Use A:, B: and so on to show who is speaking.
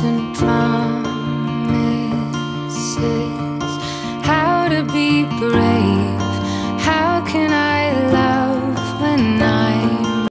A: and try